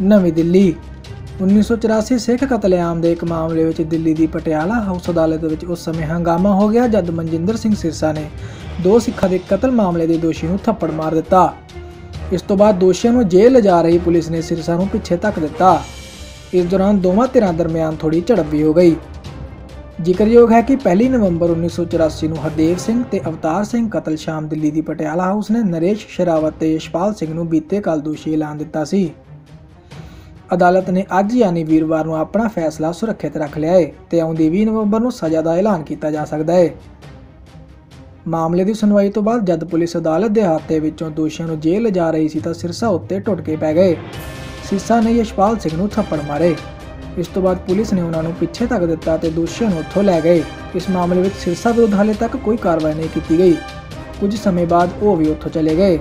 ਨਵੀਂ ਦਿੱਲੀ। 1984 ਸਿੱਖ ਕਤਲੇਆਮ ਦੇ ਇੱਕ ਮਾਮਲੇ ਵਿੱਚ ਦਿੱਲੀ ਦੀ ਪਟਿਆਲਾ ਹਾਊਸ ਅਦਾਲਤ ਵਿੱਚ ਉਸ ਸਮੇਂ ਹੰਗਾਮਾ ਹੋ ਗਿਆ ਜਦ ਮਨਜਿੰਦਰ ਸਿੰਘ ਸਿਰਸਾ ਨੇ ਦੋ ਸਿੱਖਾਂ ਦੇ ਕਤਲ ਮਾਮਲੇ ਦੇ ਦੋਸ਼ੀ ਨੂੰ ਥੱਪੜ ਮਾਰ ਦਿੱਤਾ। ਇਸ ਤੋਂ ਬਾਅਦ ਦੋਸ਼ੀਆਂ ਨੂੰ ਜੇਲ੍ਹ ਲਿਜਾ ਰਹੀ ਪੁਲਿਸ ਨੇ ਸਿਰਸਾ ਨੂੰ ਪਿੱਛੇ ਧੱਕ ਦਿੱਤਾ। ਇਸ ਦੌਰਾਨ ਦੋਵਾਂ ਧਿਰਾਂ ਦਰਮਿਆਨ ਥੋੜੀ ਝੜਪ ਵੀ ਹੋ ਗਈ। ਜ਼ਿਕਰਯੋਗ ਹੈ ਕਿ 1 ਨਵੰਬਰ 1984 ਨੂੰ ਹਰਦੇਵ ਸਿੰਘ ਤੇ ਅਵਤਾਰ ਸਿੰਘ ਕਤਲ ਸ਼ਾਮ ਦਿੱਲੀ ਦੀ ਪਟਿਆਲਾ ਹਾਊਸ ਨੇ ਨਰੇਸ਼ ਸ਼ਰਾਵਤ ਤੇ ਯਸ਼ਪਾਲ ਸਿੰਘ ਨੂੰ ਬੀਤੇ ਕੱਲ ਦੋਸ਼ੀ ਐਲਾਨ ਦਿੱਤਾ ਸੀ। ਅਦਾਲਤ ਨੇ ਅੱਜ ਯਾਨੀ ਵੀਰਵਾਰ ਨੂੰ ਆਪਣਾ ਫੈਸਲਾ ਸੁਰੱਖਿਅਤ ਰੱਖ ਲਿਆ ਹੈ ਤੇ ਆਉਂਦੀ 20 ਨਵੰਬਰ ਨੂੰ ਸਜ਼ਾ ਦਾ ਐਲਾਨ ਕੀਤਾ ਜਾ ਸਕਦਾ ਹੈ ਮਾਮਲੇ ਦੀ ਸੁਣਵਾਈ ਤੋਂ ਬਾਅਦ ਜਦ ਪੁਲਿਸ ਅਦਾਲਤ ਦੇ ਹਾਤੇ ਵਿੱਚੋਂ ਦੋਸ਼ੀਆਂ ਨੂੰ ਜੇਲ੍ਹ ਲਿਜਾ ਰਹੀ ਸੀ ਤਾਂ ਸਿਰਸਾ ਉੱਤੇ ਟੁੱਟ ਕੇ ਪੈ ਗਏ। ਸਿਰਸਾ ਨੇ ਯਸ਼ਪਾਲ ਸਿੰਘ ਨੂੰ ਥੱਪੜ ਮਾਰੇ। ਇਸ ਤੋਂ ਬਾਅਦ ਪੁਲਿਸ ਨੇ ਉਹਨਾਂ ਨੂੰ ਪਿੱਛੇ ਧੱਕ ਦਿੱਤਾ ਤੇ ਦੋਸ਼ੀਆਂ ਨੂੰ ਉੱਥੋਂ ਲੈ ਗਏ। ਇਸ ਮਾਮਲੇ ਵਿੱਚ ਸਿਰਸਾ ਵਿਰੁੱਧ ਹਾਲੇ ਤੱਕ ਕੋਈ ਕਾਰਵਾਈ ਨਹੀਂ ਕੀਤੀ ਗਈ। ਕੁਝ ਸਮੇਂ ਬਾਅਦ ਉਹ ਵੀ ਉੱਥੋਂ ਚਲੇ ਗਏ।